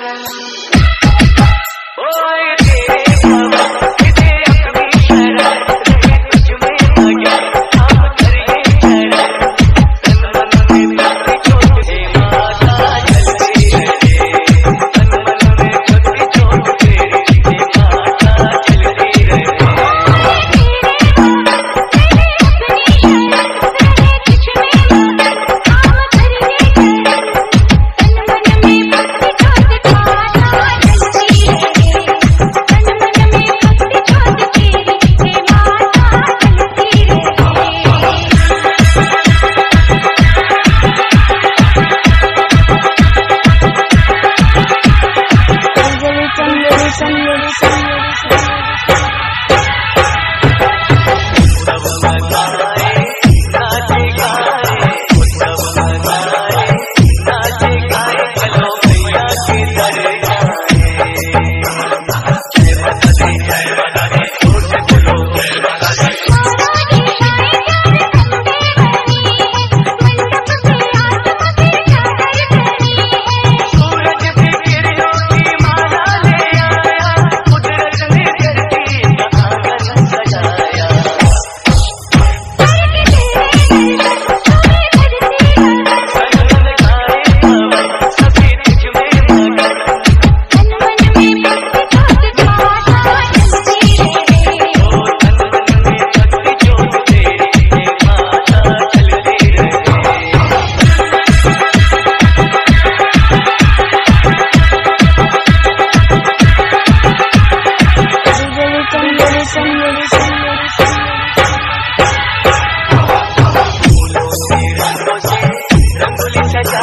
Boy,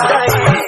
Bye.